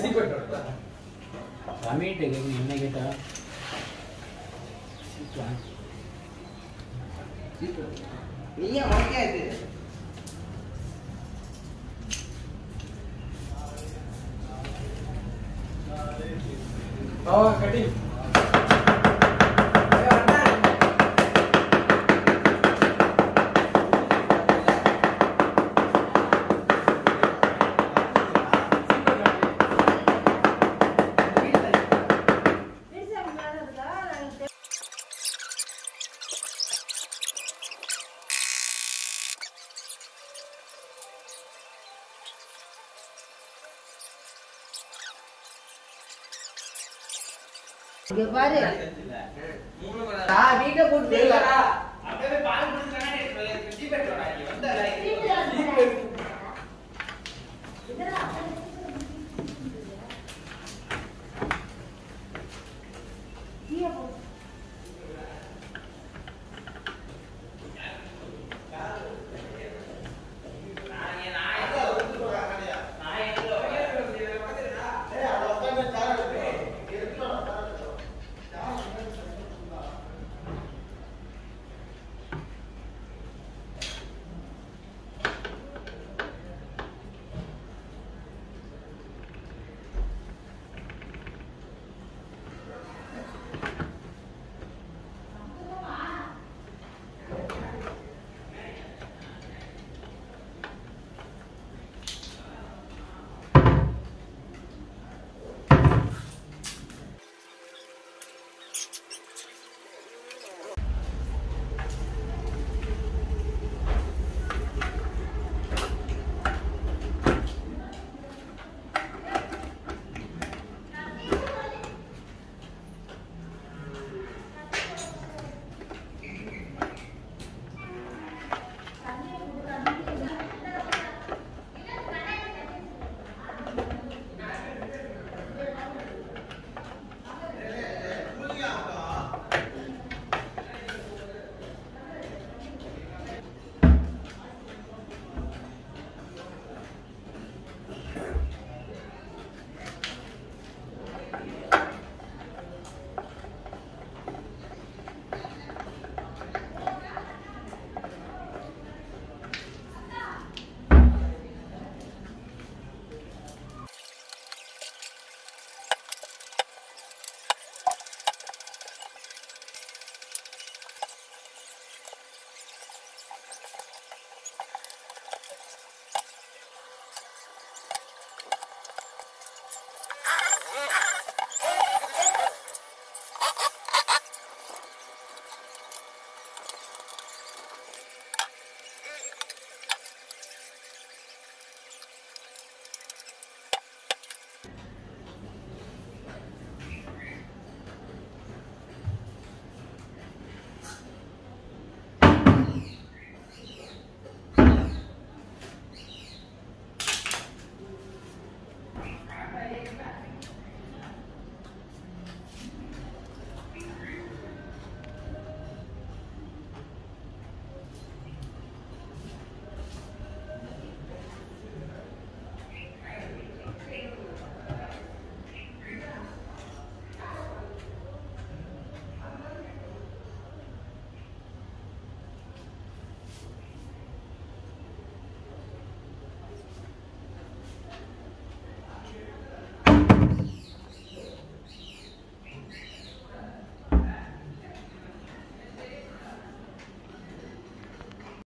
சீ பண்ணுறேன் ரமேட்ட கேட்கணும் என்ன கேட்டா நீயே உனக்கே இது ஓ கட்டி பாரு. வீட்டை கூட்டு